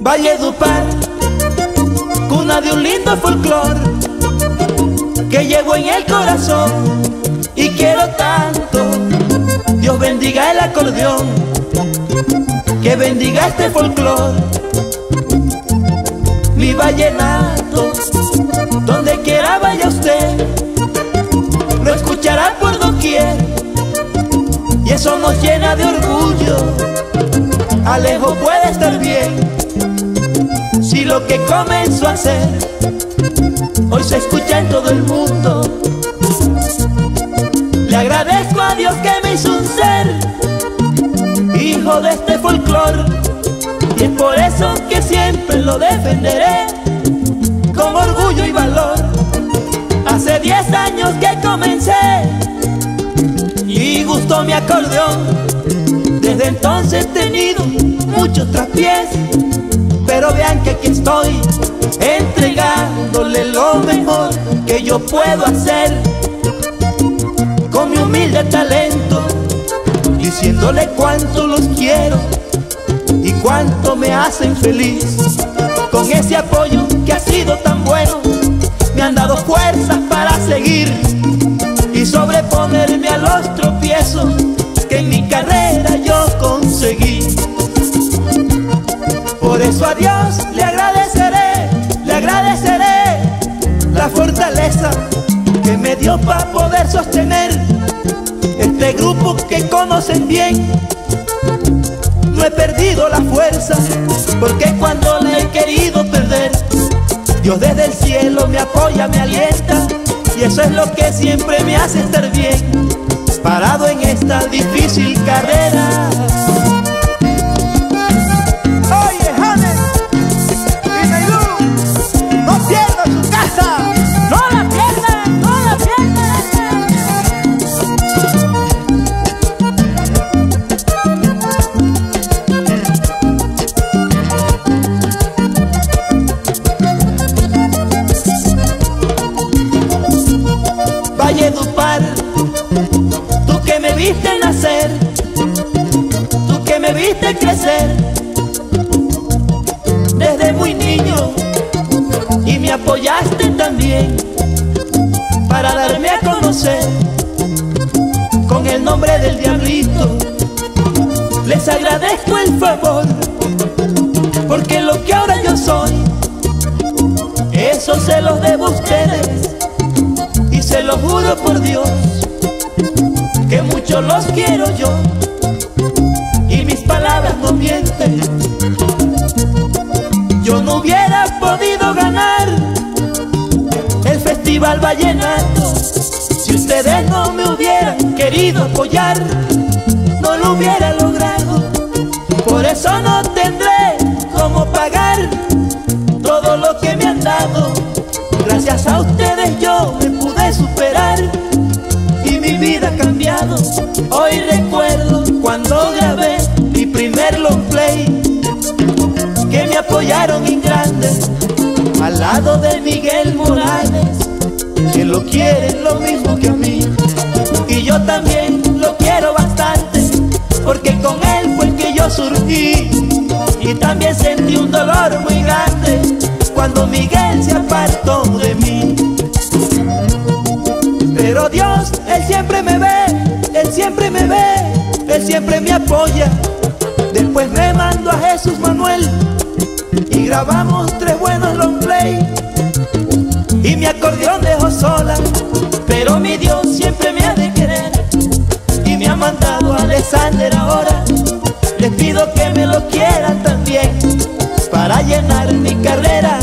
Valledupar, cuna de un lindo folclor que llevo en el corazón y quiero tanto. Dios bendiga el acordeón, que bendiga este folclor. Vallenato, donde quiera vaya usted, lo escuchará por doquier y eso nos llena de orgullo. Alejo puede estar bien si lo que comenzó a hacer hoy se escucha en todo el mundo. Le agradezco a Dios que me hizo un ser, hijo de este folclor, y es por eso que siempre lo defenderé mi acordeón. Desde entonces he tenido muchos traspiés pero vean que aquí estoy entregándole lo mejor que yo puedo hacer con mi humilde talento, diciéndole cuánto los quiero y cuánto me hacen feliz. Con ese apoyo que ha sido tan bueno, me han dado fuerzas para seguir mi carrera yo conseguí. Por eso a Dios le agradeceré, le agradeceré la fortaleza que me dio para poder sostener este grupo que conocen bien. No he perdido la fuerza, porque cuando la he querido perder, Dios desde el cielo me apoya, me alienta, y eso es lo que siempre me hace estar bien, parado en esta difícil carrera. ¡Oye, Janes! ¡Y! ¡No pierdas su casa! ¡No la pierdan! ¡No la pierdan! Valledupar, tú crecer, desde muy niño y me apoyaste también para darme a conocer con el nombre del diablito. Les agradezco el favor, porque lo que ahora yo soy, eso se los debo a ustedes y se lo juro por Dios que mucho los quiero yo y mis palabras no mienten. Yo no hubiera podido ganar el Festival Vallenato si ustedes no me hubieran querido apoyar, no lo hubiera logrado. Por eso no tendré cómo pagar todo lo que me han dado. Gracias a ustedes yo me pude superar apoyaron en grande al lado de Miguel Morales que lo quieren lo mismo que a mí y yo también lo quiero bastante porque con él fue que yo surgí y también sentí un dolor muy grande cuando Miguel se apartó de mí. Pero Dios, Él siempre me ve, Él siempre me ve, Él siempre me apoya. Grabamos tres buenos long play. Y mi acordeón dejó sola, pero mi Dios siempre me ha de querer. Y me ha mandado a Alexander ahora, les pido que me lo quieran también, para llenar mi carrera